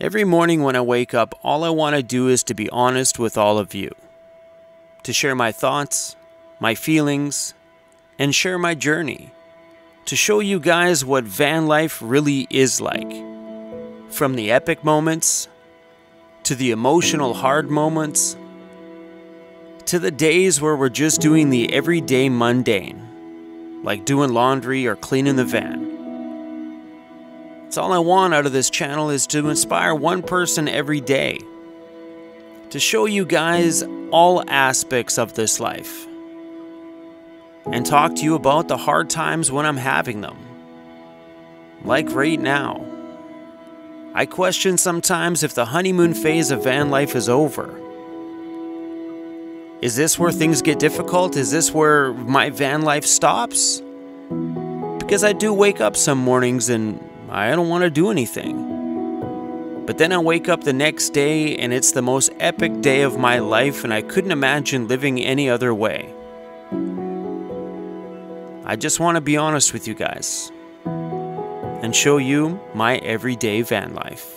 Every morning when I wake up, all I want to do is to be honest with all of you. To share my thoughts, my feelings, and share my journey. To show you guys what van life really is like. From the epic moments, to the emotional hard moments, to the days where we're just doing the everyday mundane, like doing laundry or cleaning the van. It's all I want out of this channel is to inspire one person every day. To show you guys all aspects of this life. And talk to you about the hard times when I'm having them. Like right now. I question sometimes if the honeymoon phase of van life is over. Is this where things get difficult? Is this where my van life stops? Because I do wake up some mornings and I don't want to do anything. But then I wake up the next day and it's the most epic day of my life, and I couldn't imagine living any other way. I just want to be honest with you guys and show you my everyday van life.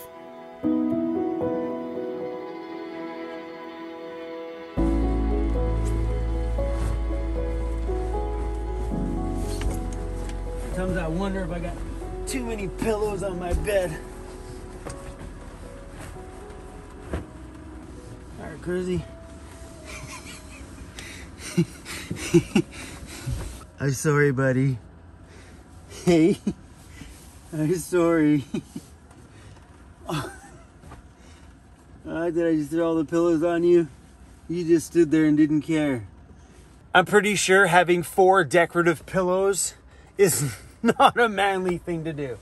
Sometimes I wonder if I got too many pillows on my bed. Alright, Cruzy. I'm sorry, buddy. Hey, I'm sorry. oh. Did I just throw all the pillows on you? You just stood there and didn't care. I'm pretty sure having four decorative pillows is not a manly thing to do,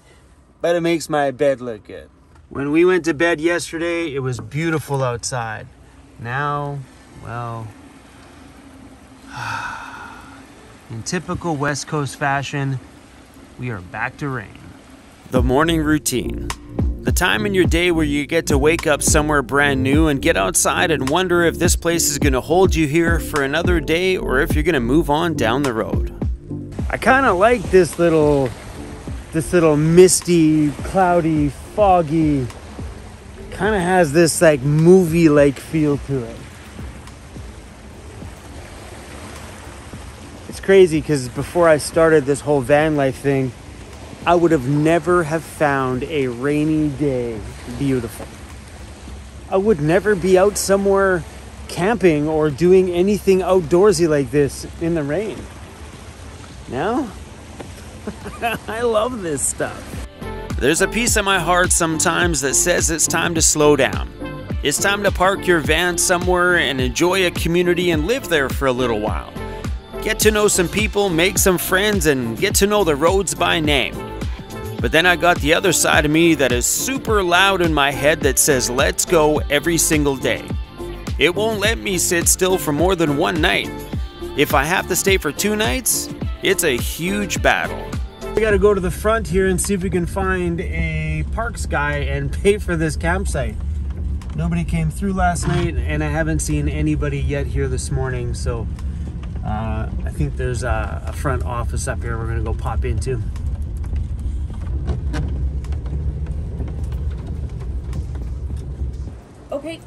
but it makes my bed look good. When we went to bed yesterday, it was beautiful outside. Now, well, in typical West Coast fashion, we are back to rain. The morning routine. The time in your day where you get to wake up somewhere brand new and get outside and wonder if this place is going to hold you here for another day or if you're going to move on down the road. I kind of like this little this little misty, cloudy, foggy kind of has this like movie like feel to it. It's crazy cuz before I started this whole van life thing, I would have never have found a rainy day beautiful. I would never be out somewhere camping or doing anything outdoorsy like this in the rain. Now, I love this stuff. There's a piece of my heart sometimes that says it's time to slow down. It's time to park your van somewhere and enjoy a community and live there for a little while. Get to know some people, make some friends, and get to know the roads by name. But then I got the other side of me that is super loud in my head that says, let's go every single day. It won't let me sit still for more than one night. If I have to stay for two nights, it's a huge battle. We gotta go to the front here and see if we can find a parks guy and pay for this campsite. Nobody came through last night and I haven't seen anybody yet here this morning. So uh, I think there's a, a front office up here we're gonna go pop into. Okay,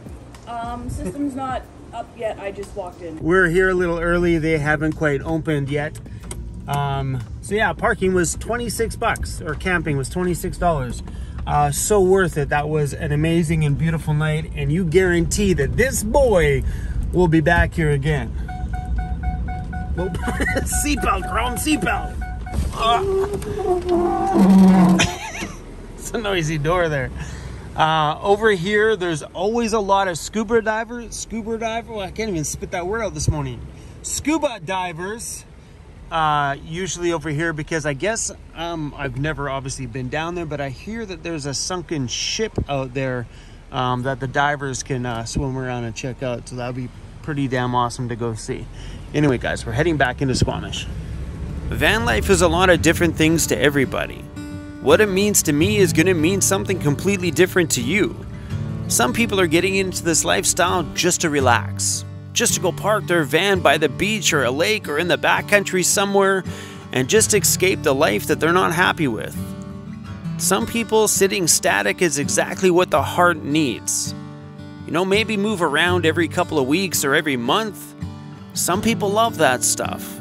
um, system's not up yet. I just walked in. We're here a little early. They haven't quite opened yet. Um, so yeah, parking was 26 bucks or camping was $26. Uh, so worth it. That was an amazing and beautiful night. And you guarantee that this boy will be back here again. Well, seatbelt, Chrome, seatbelt. Uh. it's a noisy door there. Uh, over here, there's always a lot of scuba divers. Scuba diver. Well, I can't even spit that word out this morning. Scuba divers. Uh, usually over here because I guess um, I've never obviously been down there, but I hear that there's a sunken ship out there um, that the divers can uh, swim around and check out. So that would be pretty damn awesome to go see. Anyway, guys, we're heading back into Squamish. Van life is a lot of different things to everybody. What it means to me is going to mean something completely different to you. Some people are getting into this lifestyle just to relax, just to go park their van by the beach or a lake or in the backcountry somewhere and just escape the life that they're not happy with. Some people sitting static is exactly what the heart needs. You know, maybe move around every couple of weeks or every month. Some people love that stuff.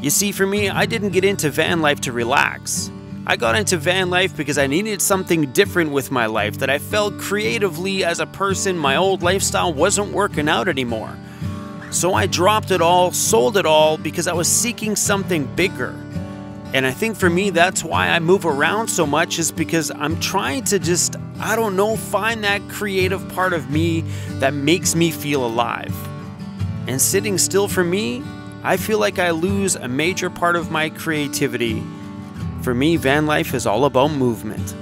You see, for me, I didn't get into van life to relax. I got into van life because I needed something different with my life that I felt creatively as a person my old lifestyle wasn't working out anymore. So I dropped it all, sold it all because I was seeking something bigger. And I think for me, that's why I move around so much, is because I'm trying to just, I don't know, find that creative part of me that makes me feel alive. And sitting still for me, I feel like I lose a major part of my creativity. For me, van life is all about movement.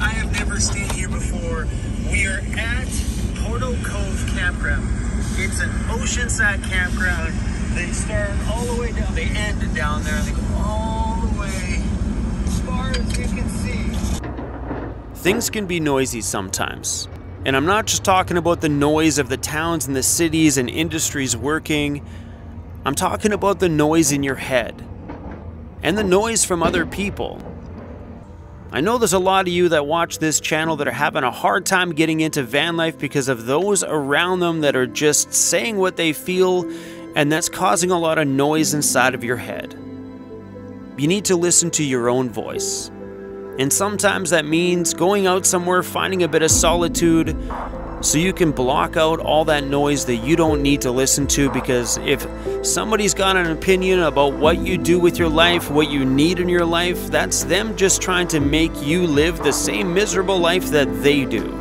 I have never stayed here before. We are at Porteau Cove Campground. It's an oceanside campground. They start all the way down, they end down there, they go all the way as far as you can see. Things can be noisy sometimes. And I'm not just talking about the noise of the towns and the cities and industries working. I'm talking about the noise in your head and the noise from other people. I know there's a lot of you that watch this channel that are having a hard time getting into van life because of those around them that are just saying what they feel, and that's causing a lot of noise inside of your head. You need to listen to your own voice. And sometimes that means going out somewhere, finding a bit of solitude, so you can block out all that noise that you don't need to listen to. Because if somebody's got an opinion about what you do with your life, what you need in your life, that's them just trying to make you live the same miserable life that they do.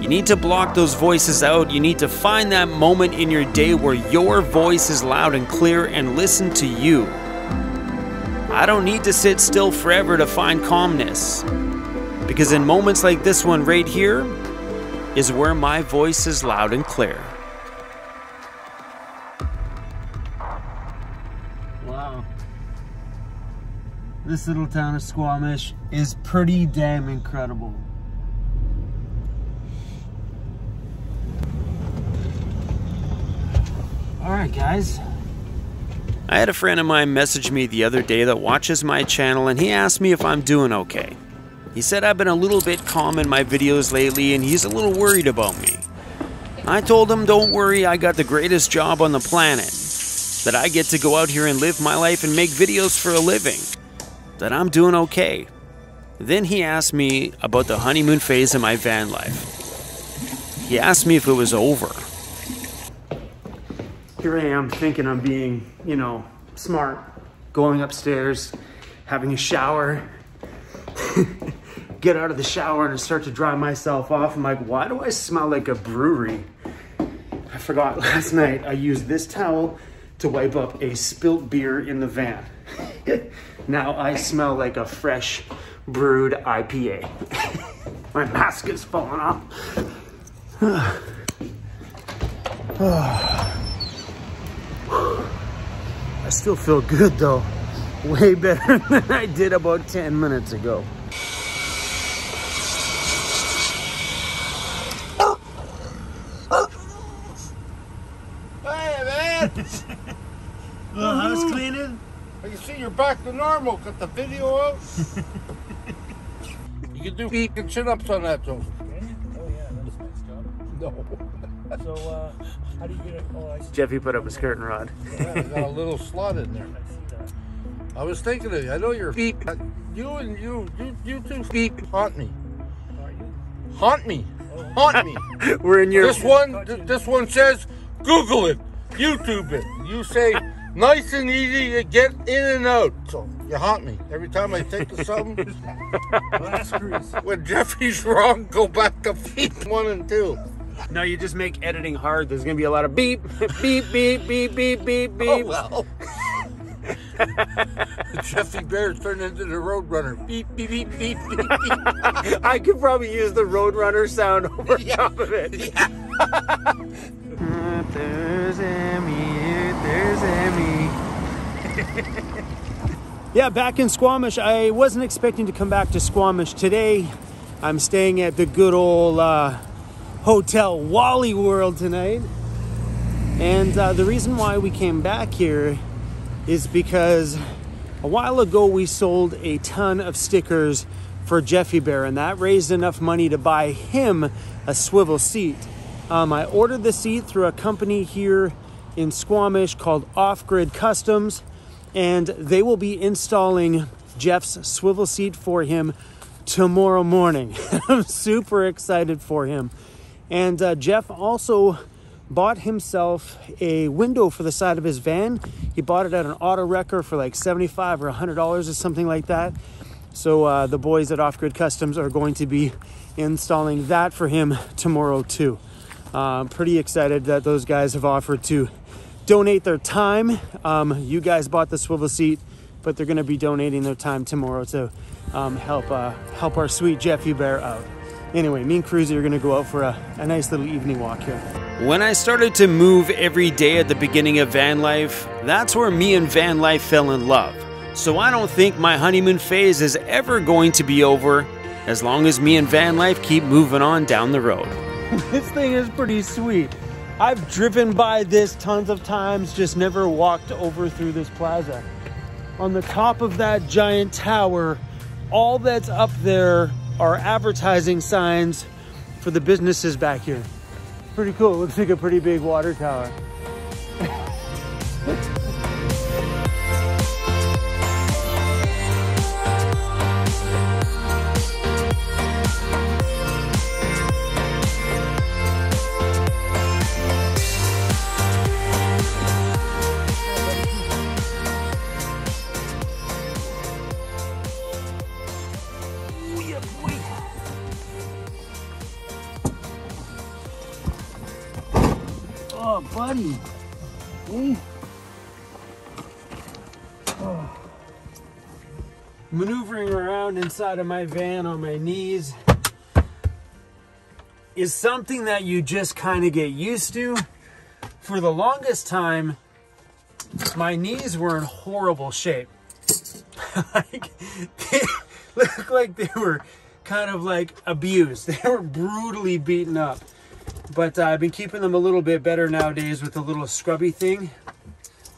You need to block those voices out. You need to find that moment in your day where your voice is loud and clear and listen to you. I don't need to sit still forever to find calmness. Because in moments like this one right here is where my voice is loud and clear. Wow. This little town of Squamish is pretty damn incredible. Alright, guys. I had a friend of mine message me the other day that watches my channel and he asked me if I'm doing okay. He said I've been a little bit calm in my videos lately and he's a little worried about me. I told him, don't worry, I got the greatest job on the planet. That I get to go out here and live my life and make videos for a living. That I'm doing okay. Then he asked me about the honeymoon phase of my van life. He asked me if it was over. Here I am thinking I'm being, you know, smart, going upstairs, having a shower, get out of the shower and I start to dry myself off. I'm like, why do I smell like a brewery? I forgot last night I used this towel to wipe up a spilt beer in the van. now I smell like a fresh brewed IPA. My mask is falling off. I still feel good though. Way better than I did about 10 minutes ago. Hey, man! Little house cleaning? I can see you're back to normal. Got the video out. you can do feet and chin ups on that, Joseph. Oh yeah, that's a nice job. No. So, uh, how do you get it? Oh, I see. Jeffy put up a skirting rod. Yeah, I got a little slot in there. I see that. I was thinking of you. I know your feet. You and you, you, you two feet haunt me. Are you? Haunt me. Haunt me. We're in your. this one, th- this one says, Google it, YouTube it. You say, nice and easy to get in and out. So you haunt me every time I think of something. Last cruise. when Jeffy's wrong, go back to feet one and two. No, you just make editing hard. There's gonna be a lot of beep, beep, beep, beep, beep, beep, oh, beep. Oh well. Jeffy Bear's turned into the Roadrunner. Beep, beep, beep, beep, beep, beep. I could probably use the Roadrunner sound over top of it. Yeah. There's Emmy, Emmy. yeah, back in Squamish. I wasn't expecting to come back to Squamish today. I'm staying at the good old uh, Hotel Wally World tonight. And uh, the reason why we came back here is because A while ago, we sold a ton of stickers for Jeffy Bear, and that raised enough money to buy him a swivel seat. Um, I ordered the seat through a company here in Squamish called Off Grid Customs, and they will be installing Jeff's swivel seat for him tomorrow morning. I'm super excited for him. And uh, Jeff also bought himself a window for the side of his van. He bought it at an auto wrecker for like 75 or $100 or something like that. So uh, the boys at Off Grid Customs are going to be installing that for him tomorrow too. Uh, I'm pretty excited that those guys have offered to donate their time. Um, you guys bought the swivel seat, but they're going to be donating their time tomorrow to um, help uh, help our sweet Jeffy Bear out. Anyway, me and Cruzy are going to go out for a, a nice little evening walk here. When I started to move every day at the beginning of van life, that's where me and van life fell in love. So I don't think my honeymoon phase is ever going to be over as long as me and van life keep moving on down the road. this thing is pretty sweet. I've driven by this tons of times, just never walked over through this plaza. On the top of that giant tower, all that's up there are advertising signs for the businesses back here. Pretty cool. Looks like a pretty big water tower. Maneuvering around inside of my van on my knees is something that you just kind of get used to. For the longest time, my knees were in horrible shape. like, they looked like they were kind of like abused. They were brutally beaten up. But uh, I've been keeping them a little bit better nowadays with a little scrubby thing.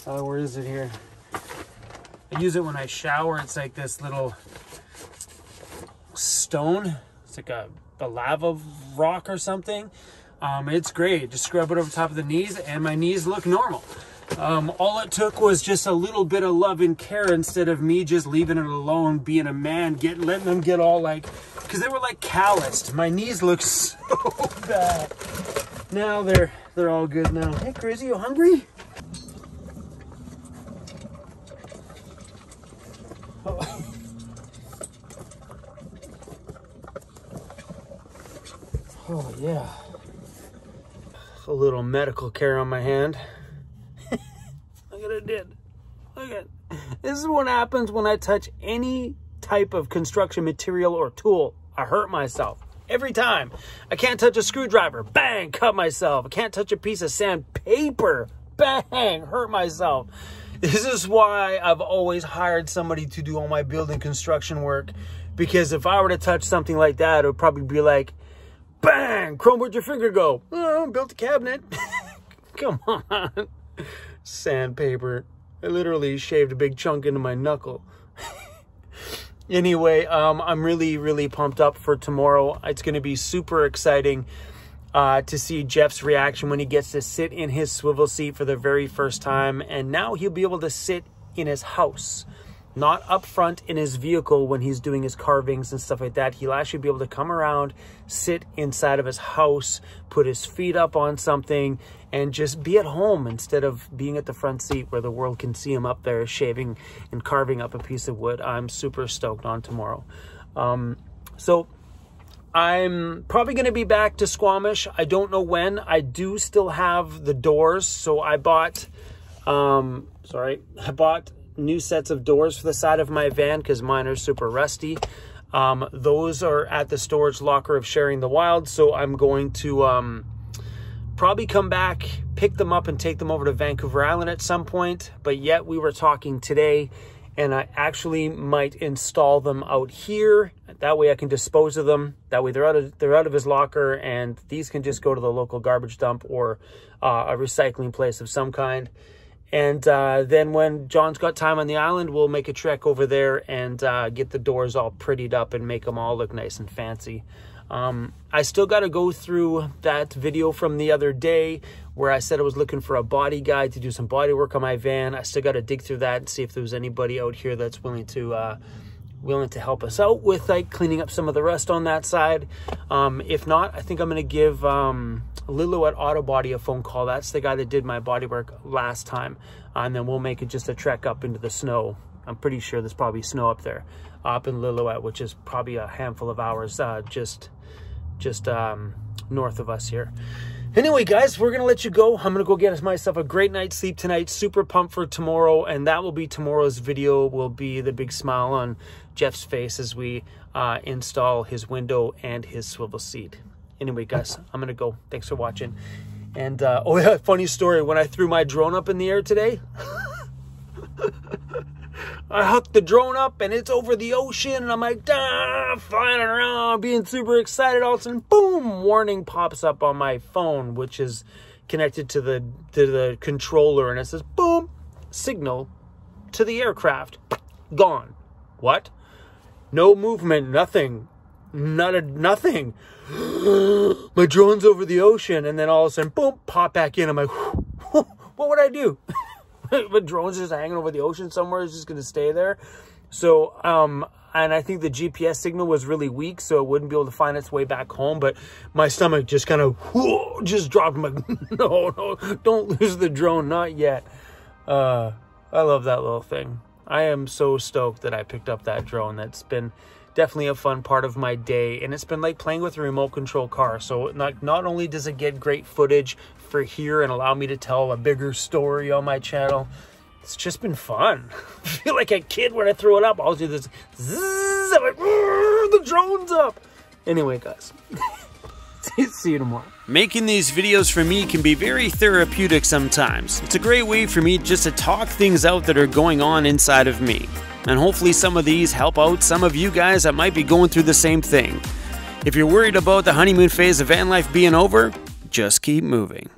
Uh, where is it here? I use it when I shower. It's like this little stone. It's like a, a lava rock or something. Um, it's great. Just scrub it over top of the knees and my knees look normal. Um, all it took was just a little bit of love and care instead of me just leaving it alone, being a man, get letting them get all like, because they were like calloused. My knees look so bad. Now they're they're all good now. Hey, Cruzy, you hungry? Oh. oh yeah. A little medical care on my hand. Look at it did. Look at this is what happens when I touch any type of construction material or tool. I hurt myself every time. I can't touch a screwdriver. Bang, cut myself. I can't touch a piece of sandpaper. Bang, hurt myself. This is why I've always hired somebody to do all my building construction work. Because if I were to touch something like that, it would probably be like, bang, Chrome, where'd your finger go? Oh, built a cabinet. Come on. Sandpaper. I literally shaved a big chunk into my knuckle. anyway, um, I'm really, really pumped up for tomorrow. It's going to be super exciting uh, to see Jeff's reaction when he gets to sit in his swivel seat for the very first time. And now he'll be able to sit in his house, not up front in his vehicle when he's doing his carvings and stuff like that. He'll actually be able to come around, sit inside of his house, put his feet up on something, and just be at home instead of being at the front seat where the world can see him up there shaving and carving up a piece of wood. I'm super stoked on tomorrow. Um, so I'm probably going to be back to Squamish. I don't know when. I do still have the doors. So I bought, um, sorry, I bought new sets of doors for the side of my van because mine are super rusty. Um, those are at the storage locker of Sharing the Wild. So I'm going to, um, probably come back, pick them up, and take them over to Vancouver Island at some point. But yet, we were talking today, and I actually might install them out here. That way, I can dispose of them. That way, they're out of they're out of his locker, and these can just go to the local garbage dump or uh, a recycling place of some kind. And uh, then when John's got time on the island, we'll make a trek over there and uh, get the doors all prettied up and make them all look nice and fancy. Um, I still got to go through that video from the other day where I said I was looking for a body guy to do some body work on my van. I still got to dig through that and see if there was anybody out here that's willing to uh, willing to help us out with like cleaning up some of the rust on that side. Um, if not, I think I'm going to give um, Lillooet Auto Body a phone call. That's the guy that did my body work last time. and then we'll make it just a trek up into the snow. I'm pretty sure there's probably snow up there, up in Lillooet, which is probably a handful of hours uh, just just um, north of us here. Anyway, guys, we're going to let you go. I'm going to go get myself a great night's sleep tonight. Super pumped for tomorrow. And that will be tomorrow's video will be the big smile on Jeff's face as we uh, install his window and his swivel seat. Anyway, guys, I'm going to go. Thanks for watching. And, uh, oh yeah, funny story. When I threw my drone up in the air today, I hooked the drone up and it's over the ocean and I'm like, ah, flying around, being super excited. All of a sudden, boom, warning pops up on my phone, which is connected to the to the controller, and it says, boom, signal to the aircraft, gone. What? No movement, nothing, not a, nothing. my drone's over the ocean, and then all of a sudden, boom, pop back in. I'm like, what would I do? but drone's just hanging over the ocean somewhere is just going to stay there. So, um, and I think the GPS signal was really weak, so it wouldn't be able to find its way back home. But my stomach just kind of just dropped. I'm like, no, no, don't lose the drone, not yet. Uh, I love that little thing. I am so stoked that I picked up that drone. That's been definitely a fun part of my day, and it's been like playing with a remote control car. So, not not only does it get great footage for here and allow me to tell a bigger story on my channel. It's just been fun. I feel like a kid when I throw it up. I'll do this. Zzz, like, the drone's up. Anyway, guys. See you tomorrow. Making these videos for me can be very therapeutic sometimes. It's a great way for me just to talk things out that are going on inside of me. And hopefully, some of these help out some of you guys that might be going through the same thing. If you're worried about the honeymoon phase of van life being over, just keep moving.